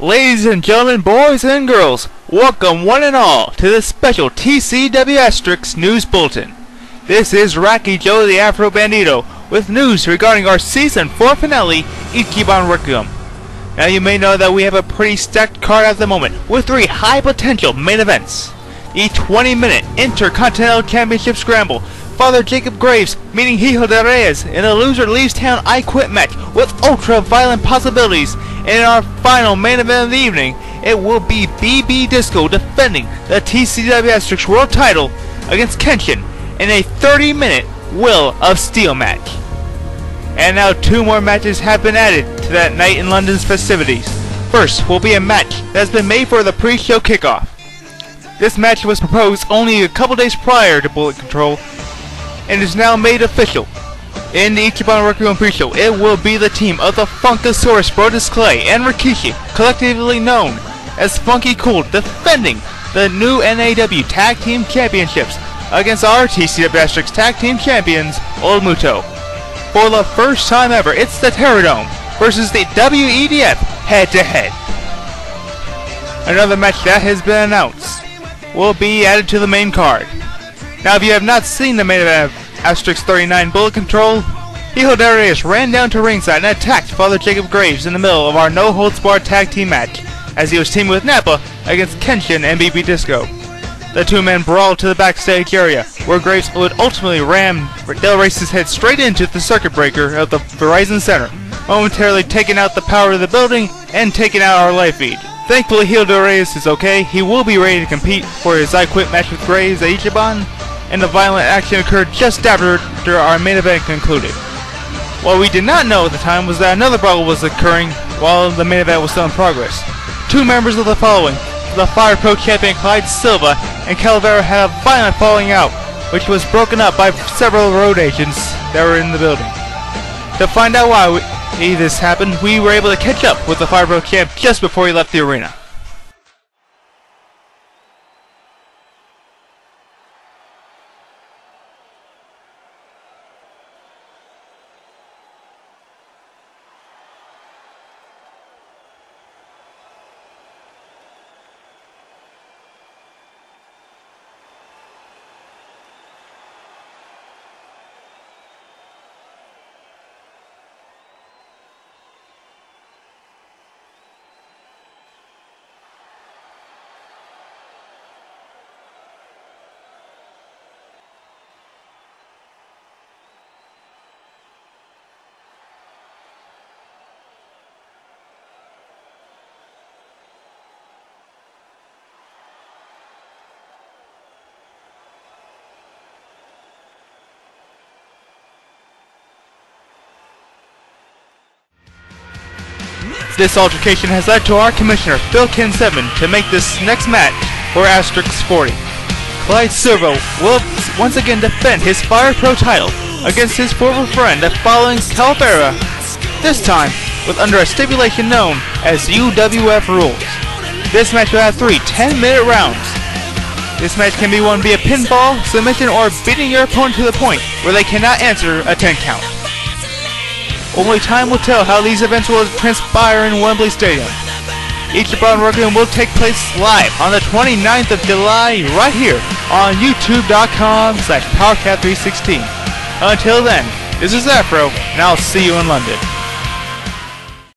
Ladies and gentlemen, boys and girls, welcome one and all to this special TCW Asterisk News Bulletin. This is Racky Joe the Afro Bandito with news regarding our season 4 finale, Ichiban Requiem. Now you may know that we have a pretty stacked card at the moment with three high potential main events. The 20 minute Intercontinental Championship Scramble, Father Jacob Graves meeting Hijo de Reyes in a loser leaves town I quit match with ultra violent possibilities and in our final main event of the evening, it will be BB Disco defending the TCW Asterisk World title against Kenshin in a 30 minute Will of Steel match. And now two more matches have been added to that night in London's festivities. First will be a match that has been made for the pre-show kickoff. This match was proposed only a couple days prior to Bullet Control and is now made official in the Ichiban Requiem pre-show, it will be the team of the Funkasaurus Brodus Clay and Rikishi, collectively known as Funky Cool, defending the new NAW Tag Team Championships against our TCW Asterisk Tag Team Champions, Ulmutoh. For the first time ever, it's the Terrordome versus the WEDF head-to-head. Another match that has been announced will be added to the main card. Now, if you have not seen the main event of Asterisk 39 Bullet Control, Hijo Reyes ran down to ringside and attacked Father Jacob Graves in the middle of our no holds barred tag team match, as he was teaming with Nappa against Kenshin and BB Disco. The two men brawled to the backstage area, where Graves would ultimately ram Del Reyes' head straight into the circuit breaker of the Verizon Center, momentarily taking out the power of the building and taking out our live feed. Thankfully, Hijo de Reyes is okay. He will be ready to compete for his I Quit match with Graves at Ichiban, and the violent action occurred just after our main event concluded. What we did not know at the time was that another brawl was occurring while the main event was still in progress. Two members of the following, the Fire Pro champion Clyde Silva and Calavera had a violent falling out, which was broken up by several road agents that were in the building. To find out why we, this happened, we were able to catch up with the Fire Pro champ just before he left the arena. This altercation has led to our commissioner, Phil Ken7, to make this next match for Asterisk 40. Clyde Silva will once again defend his Fire Pro title against his former friend following Calavera, this time with under a stipulation known as UWF rules. This match will have three 10-minute rounds. This match can be won via pinfall, submission, or beating your opponent to the point where they cannot answer a 10 count. Only time will tell how these events will transpire in Wembley Stadium. Each Ichiban Requiem will take place live on the 29th of July right here on youtube.com slash powercat316. Until then, this is Afro, and I'll see you in London.